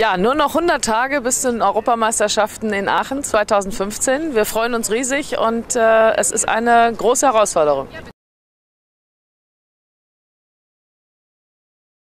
Ja, nur noch 100 Tage bis zu den Europameisterschaften in Aachen 2015. Wir freuen uns riesig und äh, es ist eine große Herausforderung.